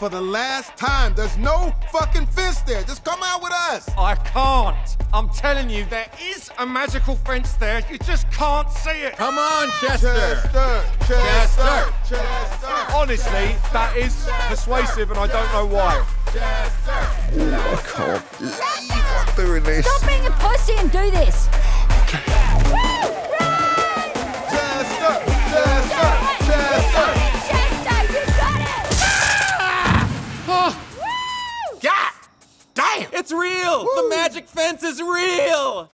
for the last time. There's no fucking fence there. Just come out with us. I can't. I'm telling you, there is a magical fence there. You just can't see it. Come on, Chester. Chester, Chester, Chester. Honestly, that is persuasive, and I don't know why. I can't believe I'm doing this. Stop being a pussy and do this. It's real! Woo. The magic fence is real!